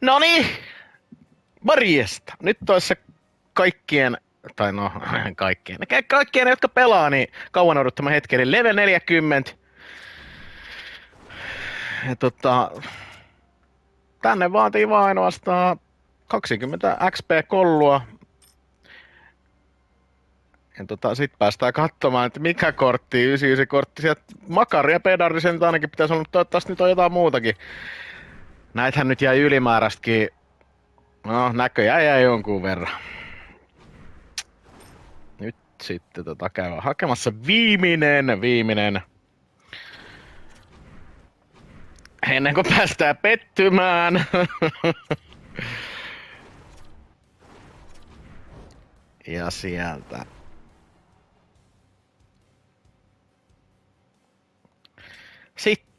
No niin, morjesta. Nyt toissa kaikkien, tai no kaikkien, kaikkien, jotka pelaa, niin kauan odottama hetki, eli Level 40. Ja tota, tänne vaatii vaan ainoastaan 20 XP-kollua. Ja tota, sit päästään katsomaan, että mikä kortti, 99 kortti, sieltä Makari ja Pedari sen ainakin pitäisi olla, toivottavasti nyt on jotain muutakin. Näitähän nyt jäi ylimääräistäkin. No, näköjään jäi jonkun verran. Nyt sitten tota käy hakemassa viimeinen, viimeinen. Ennen kuin päästään pettymään. ja sieltä. Sitten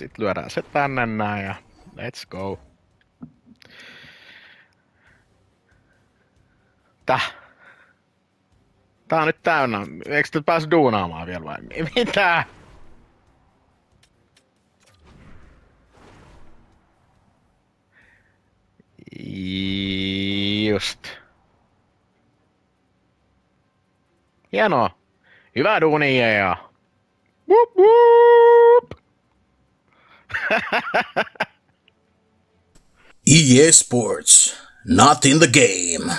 Sitten lyödään se tänne näin ja let's go. Täh. Tää on nyt täynnä. Eikö te pääs duunaamaan vielä vai? Mitä? Just. Hienoa. Hyvää duunia ja... Wup, wup. EA Sports, not in the game.